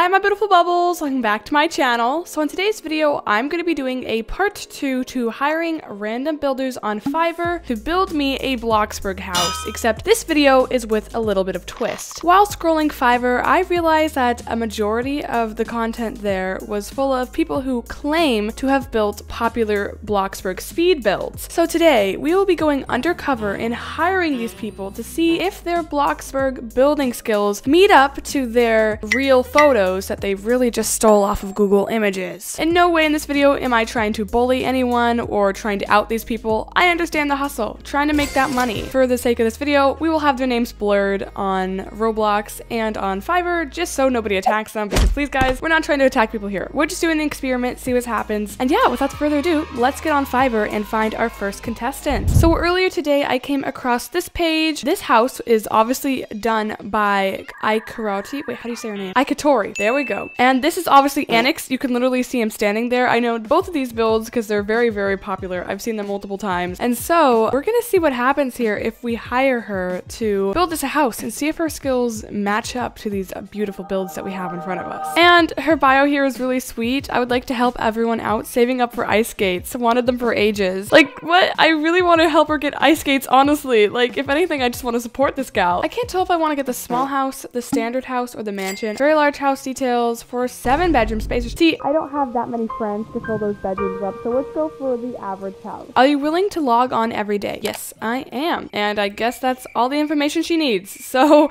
Hi my beautiful bubbles, welcome back to my channel. So in today's video, I'm going to be doing a part 2 to hiring random builders on Fiverr to build me a Bloxburg house, except this video is with a little bit of twist. While scrolling Fiverr, I realized that a majority of the content there was full of people who claim to have built popular Bloxburg speed builds. So today, we will be going undercover and hiring these people to see if their Bloxburg building skills meet up to their real photos photos that they really just stole off of Google Images. In no way in this video am I trying to bully anyone or trying to out these people. I understand the hustle, trying to make that money. For the sake of this video, we will have their names blurred on Roblox and on Fiverr just so nobody attacks them because please guys, we're not trying to attack people here. We're just doing an experiment, see what happens. And yeah, without further ado, let's get on Fiverr and find our first contestant. So earlier today, I came across this page. This house is obviously done by Ikarati. Wait, how do you say her name? Ikatori. There we go. And this is obviously Annex. You can literally see him standing there. I know both of these builds because they're very, very popular. I've seen them multiple times. And so we're going to see what happens here if we hire her to build us a house and see if her skills match up to these beautiful builds that we have in front of us. And her bio here is really sweet. I would like to help everyone out saving up for ice skates. Wanted them for ages. Like what? I really want to help her get ice skates, honestly. Like if anything, I just want to support this gal. I can't tell if I want to get the small house, the standard house, or the mansion. Very large house house details for seven bedroom spaces. See, I don't have that many friends to fill those bedrooms up, so let's go for the average house. Are you willing to log on every day? Yes, I am. And I guess that's all the information she needs. So,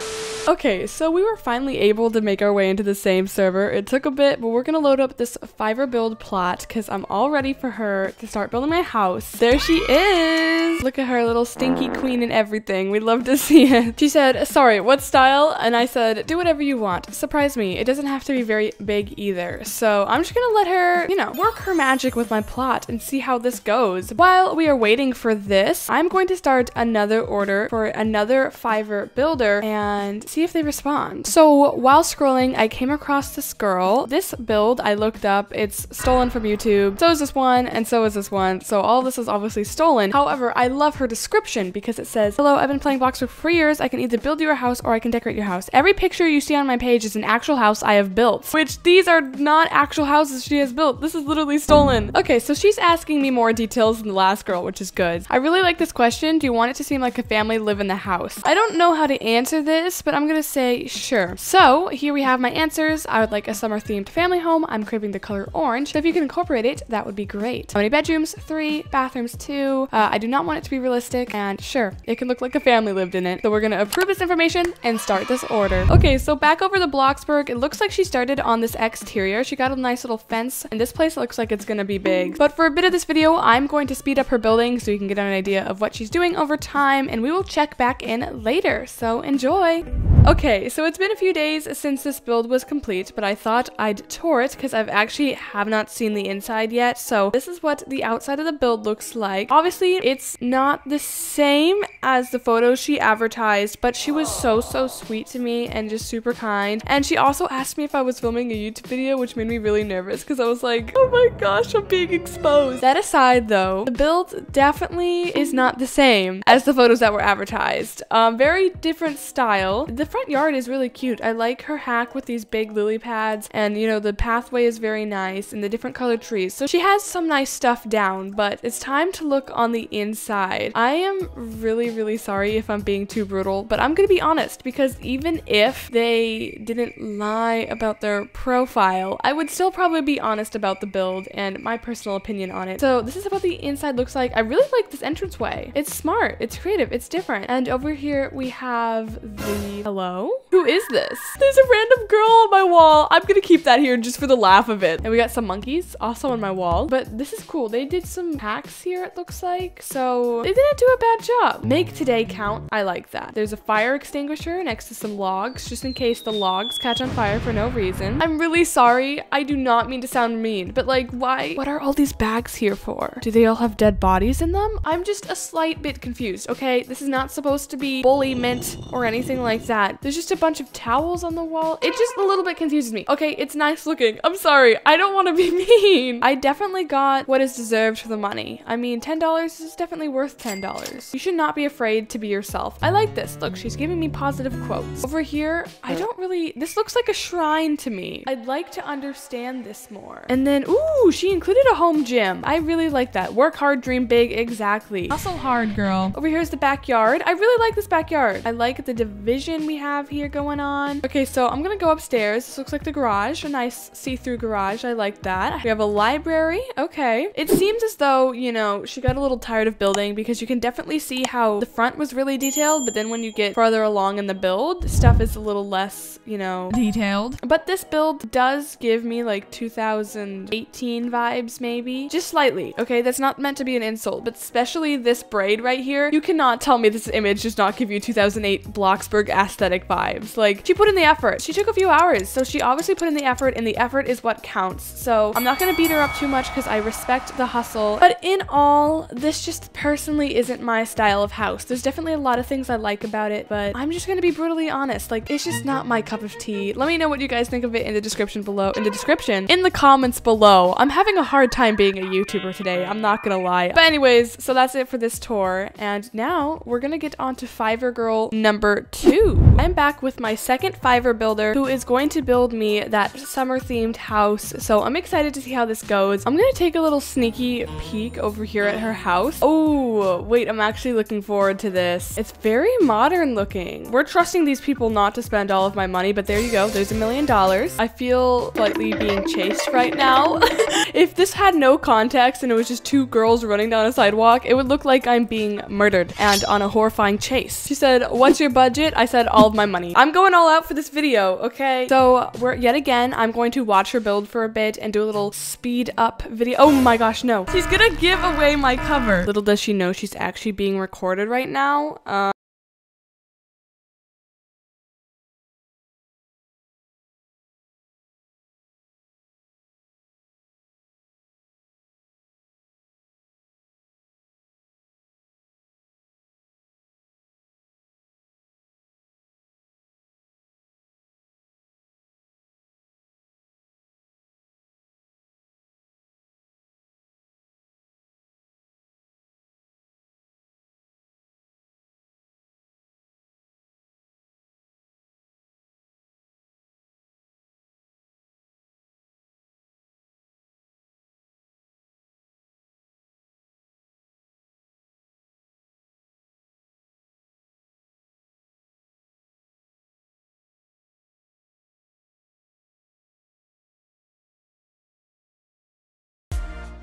okay, so we were finally able to make our way into the same server. It took a bit, but we're gonna load up this Fiverr build plot because I'm all ready for her to start building my house. There she is. Look at her little stinky queen and everything. We'd love to see it. She said, sorry, what style? And I said, do whatever you want. Surprise me. It doesn't have to be very big either. So I'm just gonna let her, you know, work her magic with my plot and see how this goes. While we are waiting for this, I'm going to start another order for another Fiverr builder and see if they respond. So while scrolling, I came across this girl. This build I looked up, it's stolen from YouTube. So is this one and so is this one. So all this is obviously stolen. However, I love her description because it says, Hello, I've been playing Bloxburg for years. I can either build you a house or I can decorate your house. Every picture you see on my page is an actual house I have built, which these are not actual houses she has built. This is literally stolen. Okay, so she's asking me more details than the last girl, which is good. I really like this question. Do you want it to seem like a family live in the house? I don't know how to answer this, but I'm gonna say sure. So here we have my answers. I would like a summer themed family home. I'm craving the color orange. So if you can incorporate it, that would be great. How many bedrooms? Three. Bathrooms? Two. Uh, I do not want it to be realistic. And sure, it can look like a family lived in it. So we're gonna approve this information and start this order. Okay, so back over the Bloxburg, it looks like she started on this exterior. She got a nice little fence and this place looks like it's gonna be big. But for a bit of this video, I'm going to speed up her building so you can get an idea of what she's doing over time and we will check back in later. So enjoy! Okay, so it's been a few days since this build was complete, but I thought I'd tour it because I've actually have not seen the inside yet. So this is what the outside of the build looks like. Obviously, it's not the same as the photos she advertised, but she was so, so sweet to me and just super kind. And she also asked me if I was filming a YouTube video, which made me really nervous because I was like, oh my gosh, I'm being exposed. That aside though, the build definitely is not the same as the photos that were advertised. Um, very different style. The front yard is really cute. I like her hack with these big lily pads and you know the pathway is very nice and the different colored trees. So she has some nice stuff down, but it's time to look on the inside. I am really, really sorry if I'm being too brutal, but I'm gonna be honest because even if they didn't lie about their profile, I would still probably be honest about the build and my personal opinion on it. So this is what the inside looks like. I really like this entranceway. It's smart, it's creative, it's different. And over here we have the Hello? Who is this? There's a random girl on my wall. I'm gonna keep that here just for the laugh of it. And we got some monkeys also on my wall. But this is cool. They did some hacks here, it looks like. So they didn't do a bad job. Make today count. I like that. There's a fire extinguisher next to some logs, just in case the logs catch on fire for no reason. I'm really sorry. I do not mean to sound mean, but like, why? What are all these bags here for? Do they all have dead bodies in them? I'm just a slight bit confused, okay? This is not supposed to be bully mint or anything like that that? There's just a bunch of towels on the wall. It just a little bit confuses me. Okay, it's nice looking. I'm sorry. I don't want to be mean. I definitely got what is deserved for the money. I mean, $10 is definitely worth $10. You should not be afraid to be yourself. I like this. Look, she's giving me positive quotes. Over here, I don't really, this looks like a shrine to me. I'd like to understand this more. And then, ooh, she included a home gym. I really like that. Work hard, dream big, exactly. Hustle hard, girl. Over here is the backyard. I really like this backyard. I like the division we have here going on. Okay, so I'm gonna go upstairs. This looks like the garage, a nice see-through garage. I like that. We have a library. Okay. It seems as though, you know, she got a little tired of building because you can definitely see how the front was really detailed, but then when you get farther along in the build, stuff is a little less, you know, Detailed. but this build does give me like 2018 vibes, maybe. Just slightly, okay? That's not meant to be an insult, but especially this braid right here. You cannot tell me this image does not give you 2008 Bloxburg aesthetic vibes. Like, she put in the effort. She took a few hours, so she obviously put in the effort, and the effort is what counts. So I'm not gonna beat her up too much because I respect the hustle. But in all, this just personally isn't my style of house. There's definitely a lot of things I like about it, but I'm just gonna be brutally honest. Like, it's just not my cup of tea. Let me know what you guys think of it in the description below. In the description, in the comments below. I'm having a hard time being a YouTuber today. I'm not gonna lie. But anyways, so that's it for this tour. And now we're gonna get on to Fiverr Girl number two. I'm back with my second Fiverr builder who is going to build me that summer themed house. So I'm excited to see how this goes. I'm gonna take a little sneaky peek over here at her house. Oh, wait, I'm actually looking forward to this. It's very modern looking. We're trusting these people not to spend all of my money, but there you go. There's a million dollars. I feel slightly being chased right now. if this had no context and it was just two girls running down a sidewalk, it would look like I'm being murdered and on a horrifying chase. She said, what's your budget? I said, all of my money. I'm going all out for this video, okay? So we're yet again, I'm going to watch her build for a bit and do a little speed up video. Oh my gosh, no. She's gonna give away my cover. Little does she know she's actually being recorded right now. Um,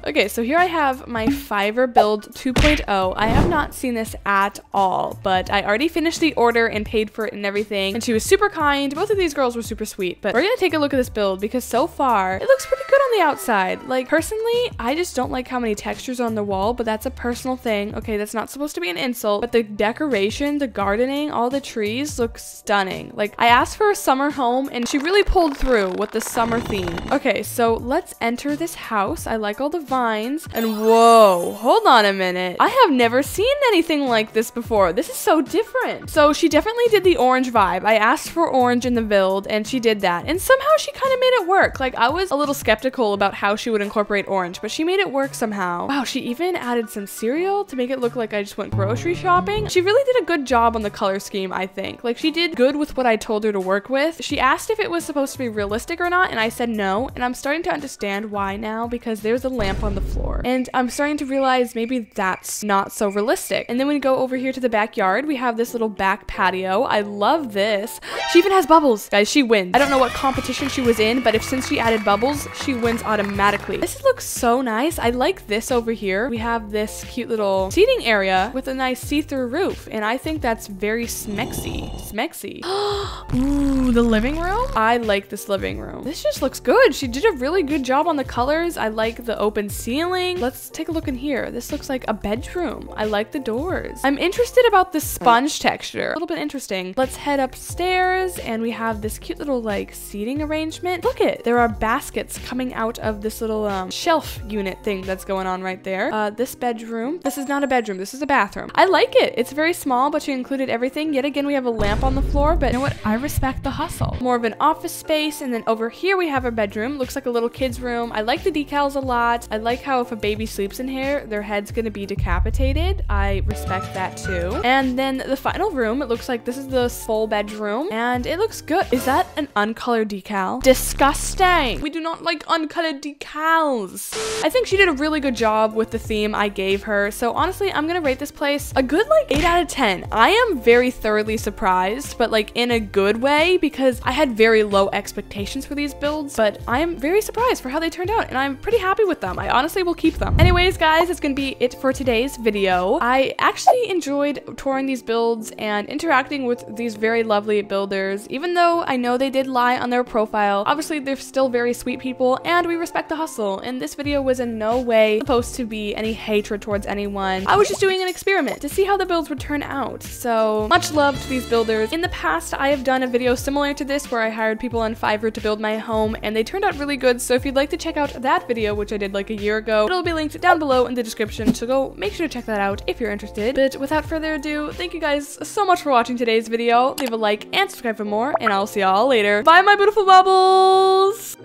Okay, so here I have my Fiverr build 2.0. I have not seen this at all, but I already finished the order and paid for it and everything. And she was super kind. Both of these girls were super sweet, but we're gonna take a look at this build because so far it looks pretty good on the outside. Like personally, I just don't like how many textures on the wall, but that's a personal thing. Okay, that's not supposed to be an insult, but the decoration, the gardening, all the trees look stunning. Like I asked for a summer home and she really pulled through with the summer theme. Okay, so let's enter this house. I like all the and whoa, hold on a minute. I have never seen anything like this before. This is so different. So she definitely did the orange vibe. I asked for orange in the build and she did that. And somehow she kind of made it work. Like I was a little skeptical about how she would incorporate orange, but she made it work somehow. Wow, she even added some cereal to make it look like I just went grocery shopping. She really did a good job on the color scheme, I think. Like she did good with what I told her to work with. She asked if it was supposed to be realistic or not, and I said no. And I'm starting to understand why now because there's a lamp on the floor. And I'm starting to realize maybe that's not so realistic. And then we go over here to the backyard, we have this little back patio. I love this. She even has bubbles. Guys, she wins. I don't know what competition she was in, but if since she added bubbles, she wins automatically. This looks so nice. I like this over here. We have this cute little seating area with a nice see-through roof. And I think that's very smexy. Smexy. Ooh, the living room? I like this living room. This just looks good. She did a really good job on the colors. I like the open ceiling. Let's take a look in here. This looks like a bedroom. I like the doors. I'm interested about the sponge texture. A little bit interesting. Let's head upstairs and we have this cute little like seating arrangement. Look it. There are baskets coming out of this little um, shelf unit thing that's going on right there. Uh, this bedroom. This is not a bedroom. This is a bathroom. I like it. It's very small, but she included everything. Yet again, we have a lamp on the floor, but You know what? I respect the hustle. more of an office space. And then over here we have our bedroom. Looks like a little kid's room. I like the decals a lot. I like how if a baby sleeps in here, their head's gonna be decapitated. I respect that too. And then the final room, it looks like this is the full bedroom and it looks good. Is that an uncolored decal? Disgusting. We do not like uncolored decals. I think she did a really good job with the theme I gave her. So honestly, I'm gonna rate this place a good like 8 out of 10. I am very thoroughly surprised, but like in a good way because I had very low expectations for these builds, but I am very surprised for how they turned out and I'm pretty happy with them. I honestly will keep them. Anyways, guys, it's gonna be it for today's video. I actually enjoyed touring these builds and interacting with these very lovely builders, even though I know they did lie on their profile. Obviously, they're still very sweet people and we respect the hustle. And this video was in no way supposed to be any hatred towards anyone. I was just doing an experiment to see how the builds would turn out. So much love to these builders. In the past, I have done a video similar to this where I hired people on Fiverr to build my home and they turned out really good. So if you'd like to check out that video, which I did like a year ago, it'll be linked down below in the description. So go make sure to check that out if you're interested. But without further ado, thank you guys so much for watching today's video. Leave a like and subscribe for more and I'll see y'all later. Bye my beautiful bubbles!